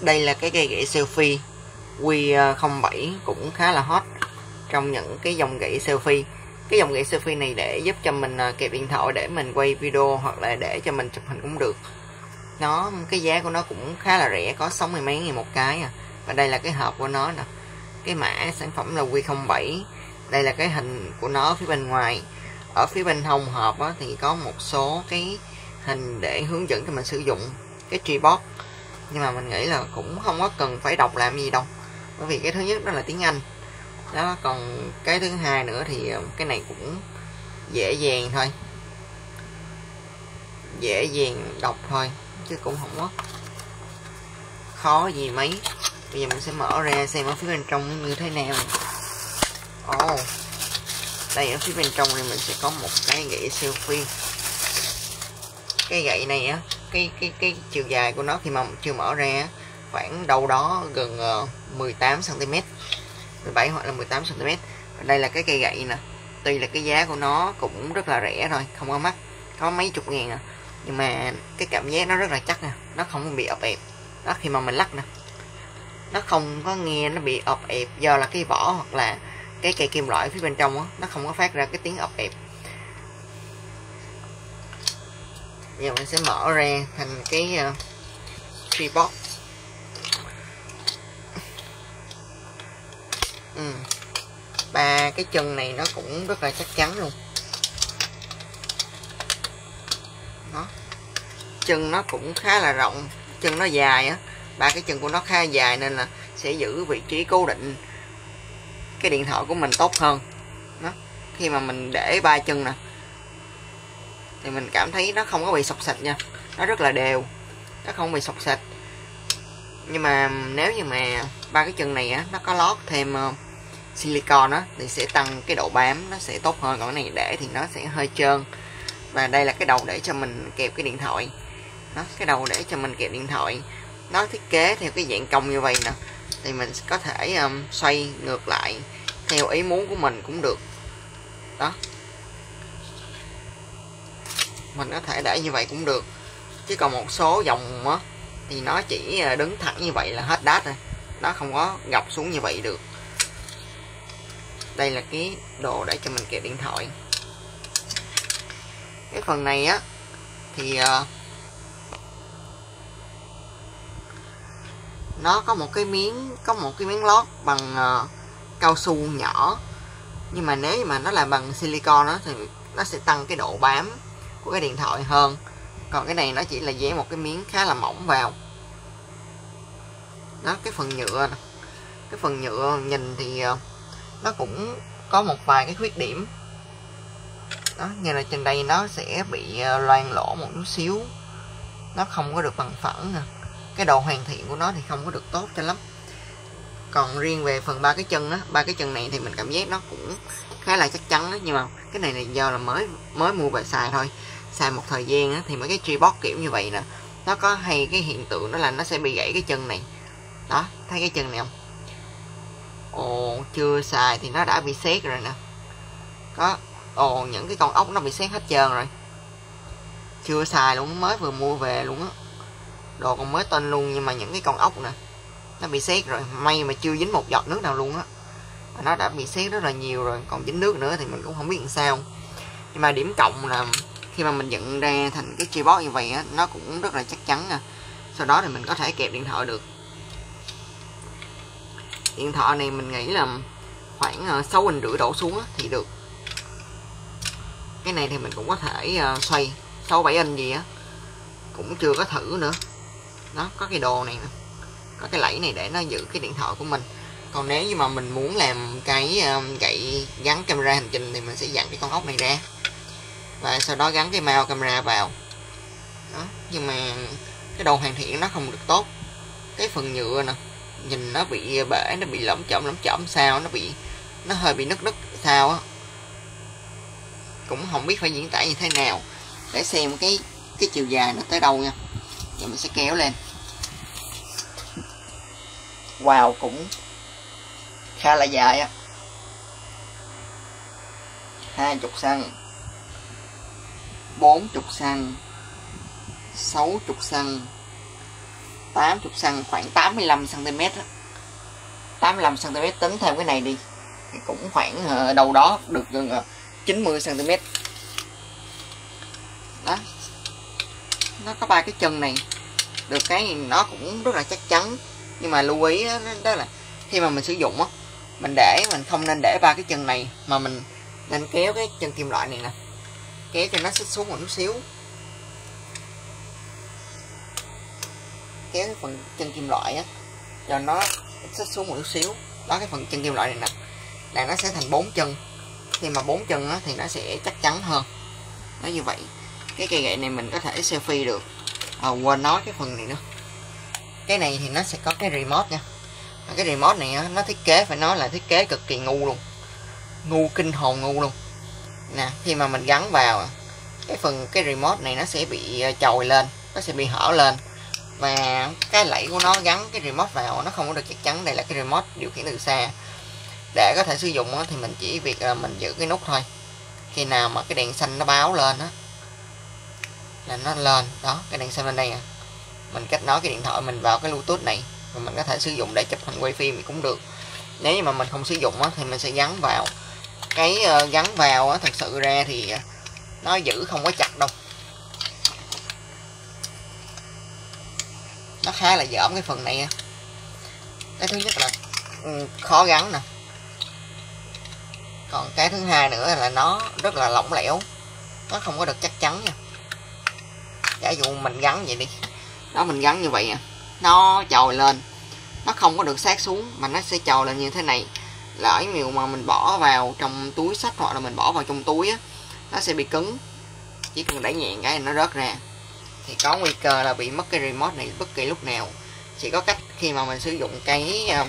đây là cái cây gậy selfie. Q07 cũng khá là hot trong những cái dòng gậy selfie. Cái dòng gậy selfie này để giúp cho mình à, kẹp điện thoại để mình quay video hoặc là để cho mình chụp hình cũng được. Nó cái giá của nó cũng khá là rẻ có 60 mấy nghìn một cái à. Và đây là cái hộp của nó nè. Cái mã sản phẩm là Q07 đây là cái hình của nó phía bên ngoài. Ở phía bên hông hộp á, thì có một số cái hình để hướng dẫn cho mình sử dụng. Cái tripod nhưng mà mình nghĩ là cũng không có cần phải đọc làm gì đâu. Bởi vì cái thứ nhất đó là tiếng Anh. Đó còn cái thứ hai nữa thì ờ, cái này cũng dễ dàng thôi. Dễ dàng đọc thôi chứ cũng không có khó gì mấy. Bây giờ mình sẽ mở ra xem ở phía bên trong như thế nào. Ồ oh, đây ở phía bên trong thì mình sẽ có một cái gậy selfie cái gậy này á, cái cái cái chiều dài của nó khi mà chưa mở ra khoảng đâu đó gần 18 cm 17 hoặc là 18 cm và đây là cái cây gậy nè. Tuy là cái giá của nó cũng rất là rẻ thôi, không có mắc, có mấy chục ngàn à. Nhưng mà cái cảm giác nó rất là chắc nè, nó không bị ập ẹp. Đó, khi mà mình lắc nè, nó không có nghe nó bị ập ẹp. Do là cái vỏ hoặc là cái cây kim loại phía bên trong á, nó không có phát ra cái tiếng ập ẹp. Giờ mình sẽ mở ra thành cái ờ, uh, tripod ừ. ba cái chân này nó cũng rất là chắc chắn luôn. Đó. Chân nó cũng khá là rộng chân nó dài á. Ba cái chân của nó khá dài nên là sẽ giữ vị trí cố định cái điện thoại của mình tốt hơn. Đó. Khi mà mình để ba chân nè thì mình cảm thấy nó không có bị sọc sạch nha. Nó rất là đều. Nó không bị sọc sạch nhưng mà nếu như mà ba cái chân này á nó có lót thêm ờ, uh, silicon á thì sẽ tăng cái độ bám nó sẽ tốt hơn. Còn cái này để thì nó sẽ hơi trơn. Và đây là cái đầu để cho mình kẹp cái điện thoại. Đó cái đầu để cho mình kẹp điện thoại. Nó thiết kế theo cái dạng cong như vậy nè. Thì mình có thể um, xoay ngược lại theo ý muốn của mình cũng được. Đó mình có thể để như vậy cũng được. Chứ còn một số dòng á thì nó chỉ à, đứng thẳng như vậy là hết đát rồi nó không có gập xuống như vậy được. Đây là cái đồ để cho mình kẹp điện thoại. Cái phần này á thì uh, nó có một cái miếng có một cái miếng lót bằng uh, cao su nhỏ. Nhưng mà nếu mà nó làm bằng silicon đó thì nó sẽ tăng cái độ bám của cái điện thoại hơn. Còn cái này nó chỉ là dán một cái miếng khá là mỏng vào. Đó, cái phần nhựa cái phần nhựa nhìn thì ờ, nó cũng có một vài cái khuyết điểm. Đó như là trên đây nó sẽ bị ờ, loang lỗ một chút xíu. Nó không có được bằng phẳng nè. Cái độ hoàn thiện của nó thì không có được tốt cho lắm. Còn riêng về phần ba cái chân á, ba cái chân này thì mình cảm giác nó cũng khá là chắc chắn đó nhưng mà cái này là do là mới mới mua về xài thôi xài một thời gian á, thì mấy cái tripod kiểu như vậy nè, nó có hay cái hiện tượng đó là nó sẽ bị gãy cái chân này. Đó, thấy cái chân này không? Ồ, chưa xài thì nó đã bị xét rồi nè. Có, ồ, những cái con ốc nó bị xét hết trơn rồi. Chưa xài luôn, mới vừa mua về luôn á. Đồ còn mới tên luôn, nhưng mà những cái con ốc nè, nó bị xét rồi. May mà chưa dính một giọt nước nào luôn á. Nó đã bị xét rất là nhiều rồi, còn dính nước nữa thì mình cũng không biết làm sao. Nhưng mà điểm cộng là khi mà mình dựng ra thành cái keyboard như vậy á, nó cũng rất là chắc chắn nè sau đó thì mình có thể kẹp điện thoại được. Điện thoại này mình nghĩ là khoảng ờ, sáu inch rưỡi đổ xuống thì được. Cái này thì mình cũng có thể ờ, xoay sáu bảy inch gì á, cũng chưa có thử nữa. Nó có cái đồ này nè, có cái lẫy này để nó giữ cái điện thoại của mình. Còn nếu như mà mình muốn làm cái ờ, gậy gắn camera hành trình thì mình sẽ dặn cái con ốc này ra và sau đó gắn cái mao camera vào. Đó, nhưng mà cái đồ hoàn thiện nó không được tốt. Cái phần nhựa nè, nhìn nó bị bể, nó bị lõm chỏm lõm chỏm sao, nó bị, nó hơi bị nứt nứt sao á. Cũng không biết phải diễn tả như thế nào. Để xem cái cái chiều dài nó tới đâu nha. Giờ mình sẽ kéo lên. Wow, cũng khá là dài á. Hai chục xăng bốn chục xăng sáu chục xăng 80 xăng khoảng 85 cm 85 cm tính thêm cái này đi thì cũng khoảng ờ, đâu đó được gần ờ, 90 cm đó. Nó có ba cái chân này được cái nó cũng rất là chắc chắn nhưng mà lưu ý đó, đó là khi mà mình sử dụng á mình để mình không nên để ba cái chân này mà mình nên kéo cái chân kim loại này nè kéo cho nó xích xuống một chút xíu. Kéo cái phần chân kim loại á cho nó xích xuống một chút xíu. Đó cái phần chân kim loại này nè là nó sẽ thành bốn chân. Khi mà bốn chân á thì nó sẽ chắc chắn hơn. Nó như vậy cái cây gậy này mình có thể selfie được. À, quên nói cái phần này nữa. Cái này thì nó sẽ có cái remote nha. Cái remote này á, nó thiết kế phải nói là thiết kế cực kỳ ngu luôn. Ngu kinh hồn ngu luôn nè khi mà mình gắn vào cái phần cái remote này nó sẽ bị ờ, chồi lên nó sẽ bị hở lên. Và cái lẫy của nó gắn cái remote vào nó không có được chắc chắn đây là cái remote điều khiển từ xa. Để có thể sử dụng thì mình chỉ việc ờ, mình giữ cái nút thôi. Khi nào mà cái đèn xanh nó báo lên á là nó lên. Đó cái đèn xanh bên đây à. Mình kết nối cái điện thoại mình vào cái bluetooth này và mình có thể sử dụng để chụp hình quay phim thì cũng được. Nếu như mà mình không sử dụng á, thì mình sẽ gắn vào cái ờ, gắn vào á, thật sự ra thì ờ, nó giữ không có chặt đâu. Nó khá là dởm cái phần này cái thứ nhất là ừ, khó gắn nè. Còn cái thứ hai nữa là nó rất là lỏng lẻo. Nó không có được chắc chắn nha. Giả dụ mình gắn vậy đi. Đó mình gắn như vậy à nó trồi lên. Nó không có được sát xuống mà nó sẽ trồi lên như thế này lỡ nhiều mà mình bỏ vào trong túi sách hoặc là mình bỏ vào trong túi á nó sẽ bị cứng. Chỉ cần đẩy nhẹ cái nó rớt ra. Thì có nguy cơ là bị mất cái remote này bất kỳ lúc nào. Chỉ có cách khi mà mình sử dụng cái uh,